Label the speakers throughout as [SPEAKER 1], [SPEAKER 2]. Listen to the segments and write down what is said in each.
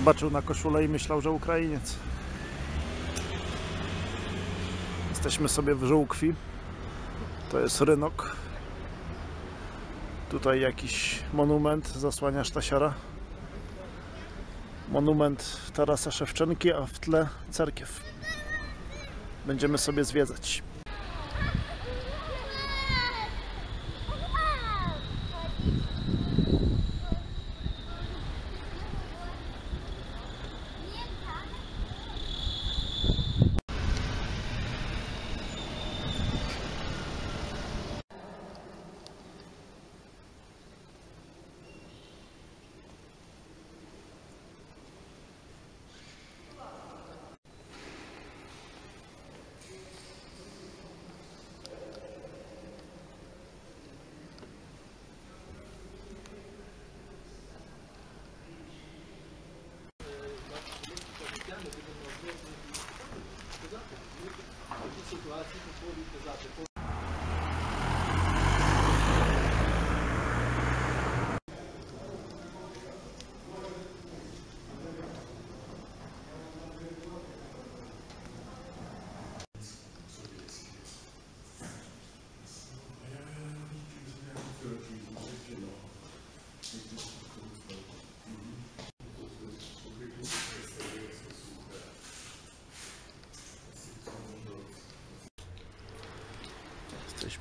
[SPEAKER 1] Zobaczył na koszulę i myślał, że Ukrainiec. Jesteśmy sobie w Żółkwi. To jest rynok. Tutaj jakiś monument zasłania Sztasiara. Monument Tarasa Szewczenki, a w tle cerkiew. Będziemy sobie zwiedzać. ситуации по поводу записи. Thank you.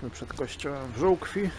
[SPEAKER 1] Jesteśmy przed kościołem w Żółkwi.